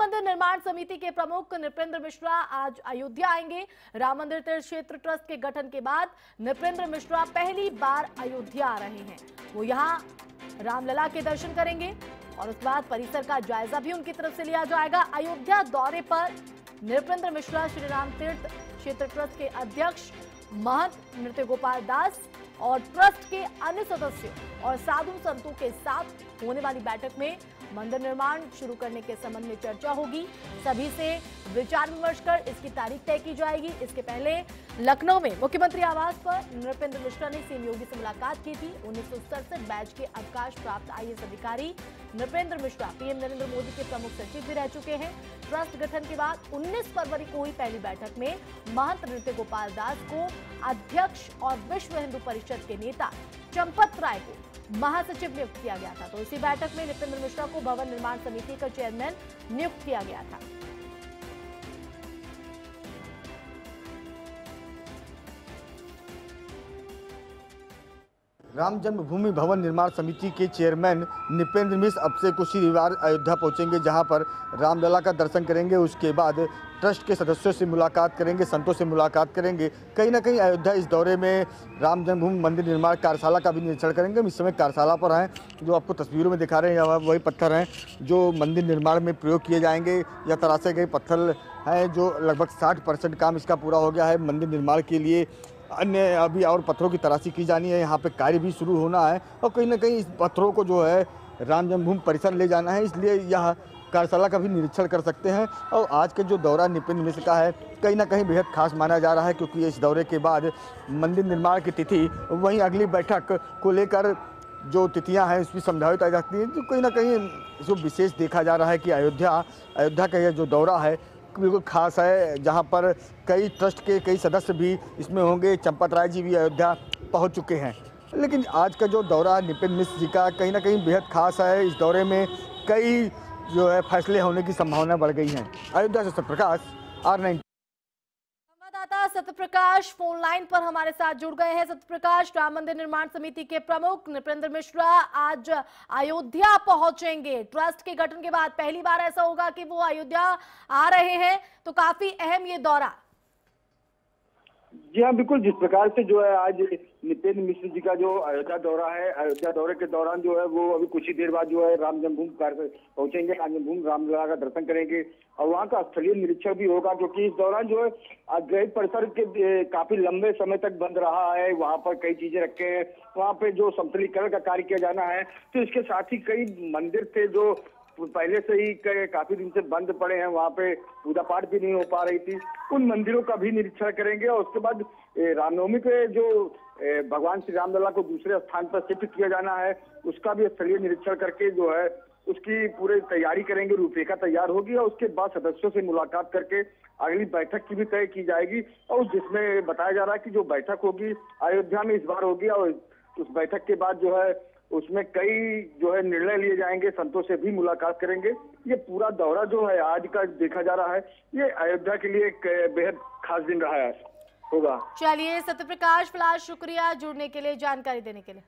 मंदिर निर्माण समिति के प्रमुख नृपेंद्र मिश्रा आज अयोध्या आएँगे। राम मंदिर तीर्थ क्षेत्र ट्रस्ट के गठन के बाद नृपेंद्र मिश्रा पहली बार अयोध्या आ रहे हैं। वो यहाँ रामलला के दर्शन करेंगे और उसके बाद परिसर का जायजा भी उनकी तरफ़ से लिया जाएगा। अयोध्या दौरे पर नृपेंद्र मिश्रा श्री राम तीर्थ क्षेत्र ट्रस्ट के अध्यक्ष महंत नृत्य गोपाल दास और ट्रस्ट के अन्य सदस्यों और साधु संतों के साथ होने वाली बैठक में मंदिर निर्माण शुरू करने के संबंध में चर्चा होगी। सभी से विचार विमर्श कर इसकी तारीख तय की जाएगी। इसके पहले लखनऊ में मुख्यमंत्री आवास पर नृपेंद्र मिश्रा ने सीएम योगी से मुलाकात की थी। उन्नीस सौ सड़सठ बैच के अवकाश प्राप्त आईएएस अधिकारी नृपेंद्र मिश्रा, पीएम नरेंद्र मोदी के प्रमुख सचिव भी रह चुके हैं। ट्रस्ट गठन के बाद 19 फरवरी को हुई पहली बैठक में महंत नृत्य गोपाल दास को अध्यक्ष और विश्व हिंदू परिषद के नेता चंपत राय को महासचिव नियुक्त किया गया था। तो इसी बैठक में नितेंद्र मिश्रा को भवन निर्माण समिति का चेयरमैन नियुक्त किया गया था। राम जन्मभूमि भवन निर्माण समिति के चेयरमैन निपेंद्र मिश्र अब से कुछ ही रविवार अयोध्या पहुँचेंगे, जहाँ पर रामलला का दर्शन करेंगे। उसके बाद ट्रस्ट के सदस्यों से मुलाकात करेंगे, संतों से मुलाकात करेंगे। कहीं ना कहीं अयोध्या इस दौरे में राम जन्मभूमि मंदिर निर्माण कार्यशाला का भी निरीक्षण करेंगे। हम इस समय कार्यशाला पर हैं, जो आपको तस्वीरों में दिखा रहे हैं, वही पत्थर हैं, जो मंदिर निर्माण में प्रयोग किए जाएँगे या तराशे गए पत्थर हैं, जो लगभग साठ परसेंट काम इसका पूरा हो गया है। मंदिर निर्माण के लिए अन्य अभी और पत्थरों की तराशी की जानी है। यहाँ पे कार्य भी शुरू होना है और कहीं ना कहीं इस पत्थरों को जो है राम जन्मभूमि परिसर ले जाना है, इसलिए यह कार्यशाला का भी निरीक्षण कर सकते हैं। और आज के जो दौरा निपिन मिश्र का है, कहीं ना कहीं बेहद खास माना जा रहा है, क्योंकि इस दौरे के बाद मंदिर निर्माण की तिथि, वहीं अगली बैठक को लेकर जो तिथियाँ हैं उसमें समझावित आ जाती हैं। जो कहीं ना कहीं इसको विशेष देखा जा रहा है कि अयोध्या अयोध्या का यह जो दौरा है बिल्कुल खास है, जहाँ पर कई ट्रस्ट के कई सदस्य भी इसमें होंगे। चंपत राय जी भी अयोध्या पहुँच चुके हैं। लेकिन आज का जो दौरा निपिन मिश्र जी का कहीं ना कहीं बेहद खास है। इस दौरे में कई जो है फैसले होने की संभावना बढ़ गई हैं। अयोध्या से Prakash R nine Satyaprakash phone line पर हमारे साथ जुड़ गए हैं। सत्यप्रकाश, राम मंदिर निर्माण समिति के प्रमुख नृपेंद्र मिश्रा आज अयोध्या पहुँचेंगे। ट्रस्ट के गठन के बाद पहली बार ऐसा होगा कि वो अयोध्या आ रहे हैं। तो काफ़ी अहम ये दौरा। जी हाँ बिल्कुल, जिस प्रकार से जो है आज नितिन मिश्र जी का जो अयोध्या दौरा है, अयोध्या दौरे के दौरान जो है वो अभी कुछ ही देर बाद जो है राम जन्मभूमि पहुँचेंगे, राम जन्मभूमि रामलला का दर्शन करेंगे और वहाँ का स्थलीय निरीक्षण भी होगा, क्योंकि इस दौरान जो है गृह परिसर के काफ़ी लंबे समय तक बंद रहा है, वहाँ पर कई चीज़ें रखे हैं, वहाँ पे जो समतलीकरण का कार्य किया जाना है तो इसके साथ ही कई मंदिर थे जो पहले से ही काफ़ी दिन से बंद पड़े हैं, वहाँ पे पूजा पाठ भी नहीं हो पा रही थी। उन मंदिरों का भी निरीक्षण करेंगे और उसके बाद रामनवमी के जो भगवान श्री रामलला को दूसरे स्थान पर शिफ्ट किया जाना है, उसका भी स्थलीय निरीक्षण करके जो है, उसकी पूरी तैयारी करेंगे, रूपरेखा तैयार होगी और उसके बाद सदस्यों से मुलाकात करके अगली बैठक की भी तय की जाएगी। और जिसमें बताया जा रहा है कि जो बैठक होगी, अयोध्या में इस बार होगी और उस बैठक के बाद जो है उसमें कई जो है निर्णय लिए जाएँगे, संतों से भी मुलाकात करेंगे। ये पूरा दौरा जो है आज का देखा जा रहा है, ये अयोध्या के लिए एक बेहद खास दिन रहा है। होगा। चलिए सत्य प्रकाश फ़िलहाल शुक्रिया जुड़ने के लिए, जानकारी देने के लिए।